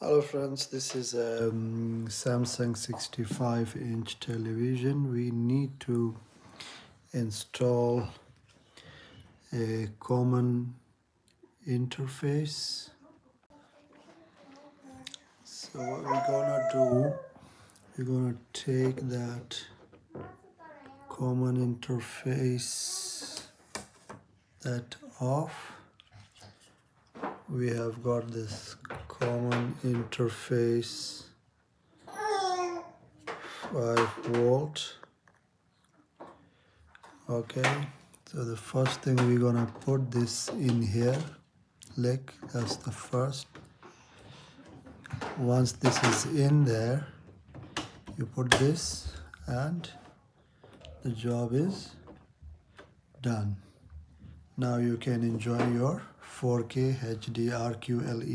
Hello friends, this is a um, Samsung 65 inch television. We need to install a common interface. So what we're gonna do, we're gonna take that common interface that off we have got this common interface 5 volt. Okay so the first thing we're gonna put this in here lick that's the first. Once this is in there you put this and the job is done. Now you can enjoy your 4K HD RQ LED